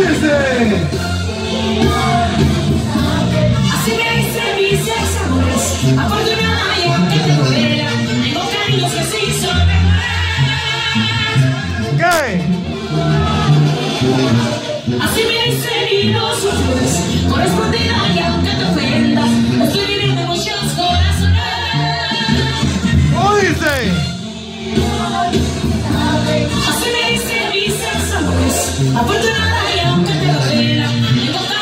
dice. Así me dice mi sex amores, afortunada y bastante cruel. Tengo cariños que sí son mejores. Así me dice mi dos amores, correspondida y aunque te ofendas, estoy viviendo muchos corazones. ¿Cómo dice? Así me dice mi sex amores, afortunada